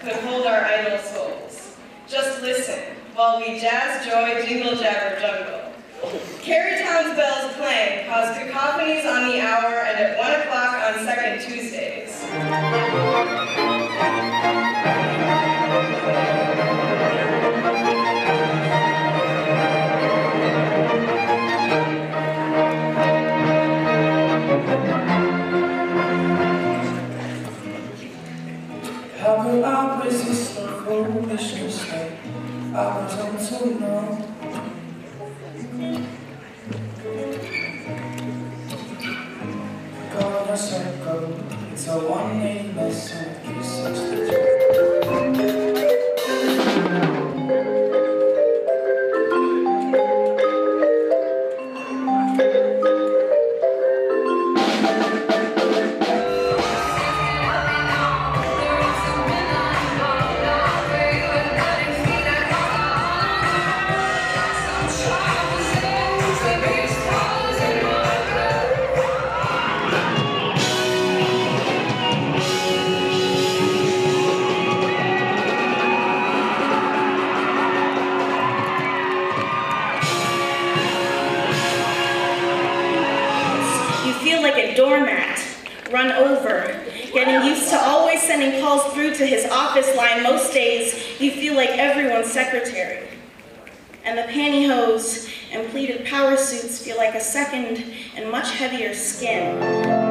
could hold our idle souls. Just listen while we jazz joy jingle jabber jungle. Kerrytown's bells clang cause cacophonies on the hour and at 1 o'clock on second Tuesdays. I was on too long? Go in a circle, it's a one-day lesson, doormat, run over, getting used to always sending calls through to his office line. Most days, you feel like everyone's secretary. And the pantyhose and pleated power suits feel like a second and much heavier skin.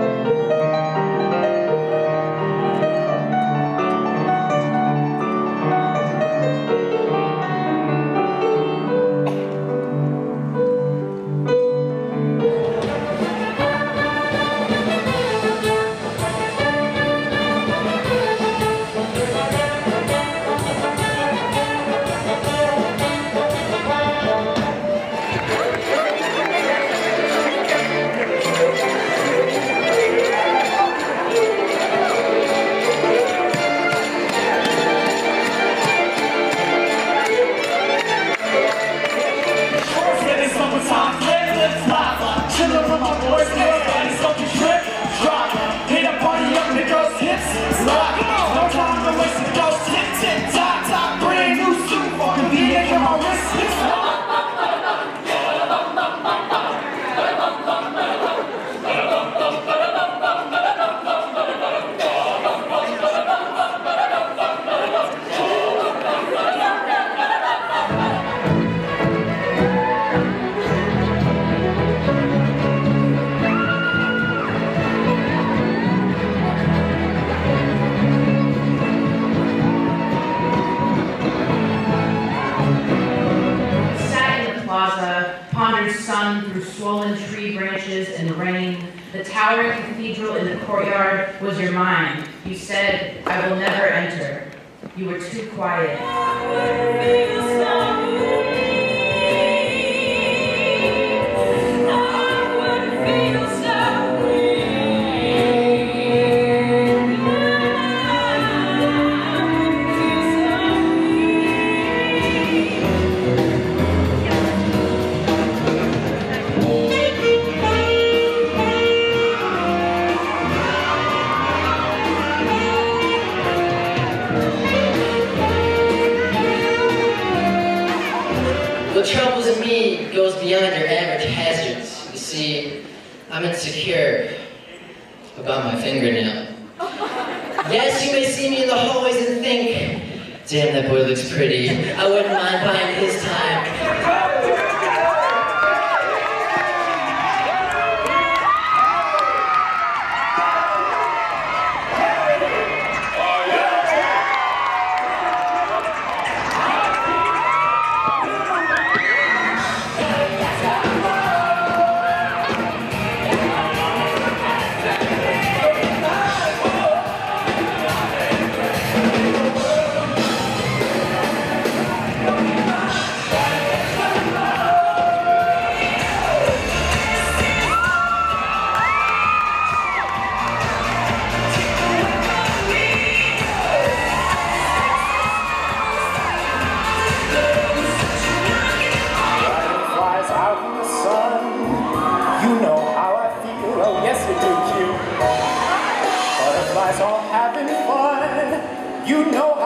Through swollen tree branches and rain. The towering cathedral in the courtyard was your mind. You said, I will never enter. You were too quiet. Troubles in me goes beyond your average hazards. You see, I'm insecure about my fingernail. Yes, you may see me in the hallways and think, damn, that boy looks pretty. I wouldn't mind buying his time. Butterflies all having fun. You know